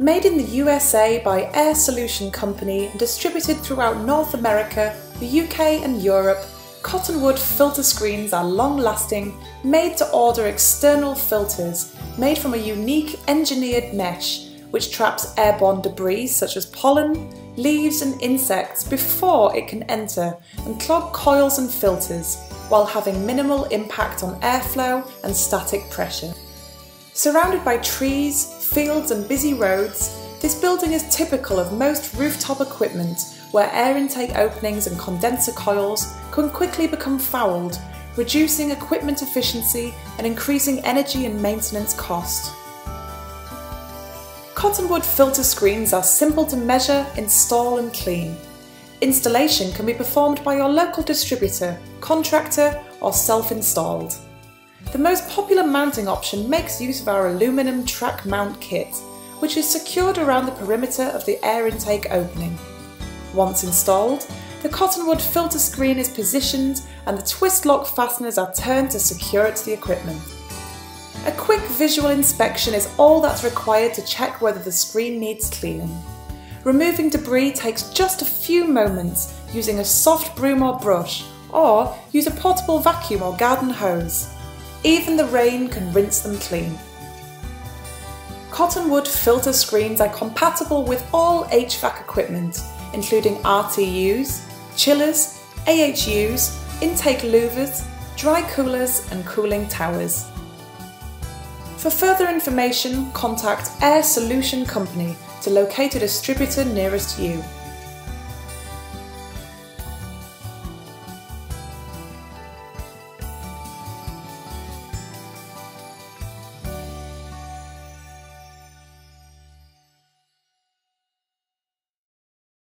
Made in the USA by Air Solution Company and distributed throughout North America, the UK and Europe, Cottonwood filter screens are long-lasting, made-to-order external filters made from a unique engineered mesh which traps airborne debris such as pollen, leaves and insects before it can enter and clog coils and filters while having minimal impact on airflow and static pressure. Surrounded by trees, fields and busy roads, this building is typical of most rooftop equipment where air intake openings and condenser coils can quickly become fouled, reducing equipment efficiency and increasing energy and maintenance cost. Cottonwood filter screens are simple to measure, install and clean. Installation can be performed by your local distributor, contractor or self-installed. The most popular mounting option makes use of our aluminum track mount kit, which is secured around the perimeter of the air intake opening. Once installed, the cottonwood filter screen is positioned and the twist lock fasteners are turned to secure it to the equipment. A quick visual inspection is all that's required to check whether the screen needs cleaning. Removing debris takes just a few moments using a soft broom or brush, or use a portable vacuum or garden hose. Even the rain can rinse them clean. Cottonwood filter screens are compatible with all HVAC equipment, including RTUs, chillers, AHUs, intake louvers, dry coolers and cooling towers. For further information, contact Air Solution Company to locate a distributor nearest you.